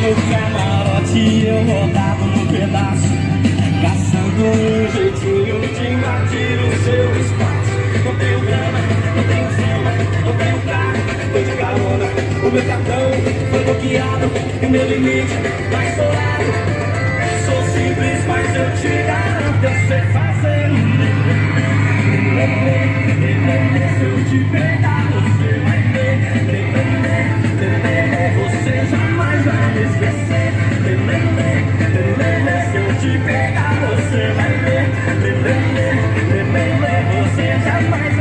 meu camarote eu rodava no pedaço Caçando um jeitinho de invadir o seu espaço Não tenho grana, não tenho samba, não tenho carro, tô de carona O meu cartão foi bloqueado e meu limite tá estourado Sou simples, mas eu te garanto, eu sei fazer Se eu te pegar, você vai ver, bebê, bebê, você jamais